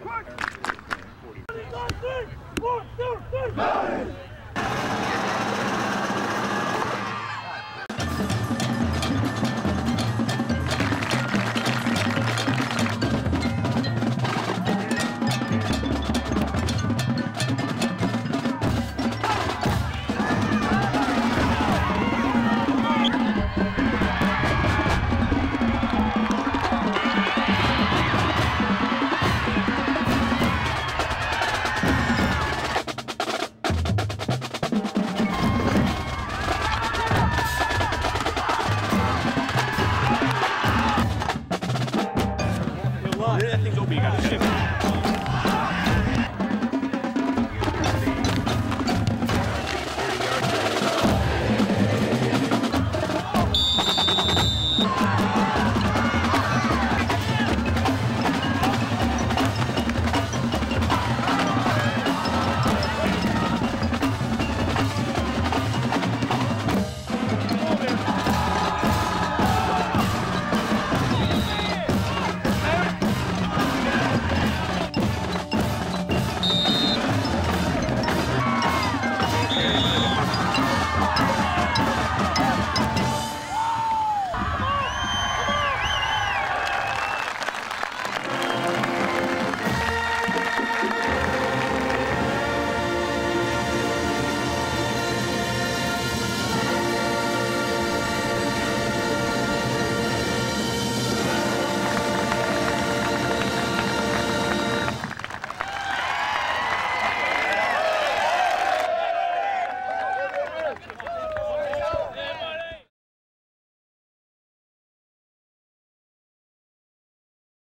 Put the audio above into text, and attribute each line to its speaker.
Speaker 1: Quick! That thing's open, you gotta.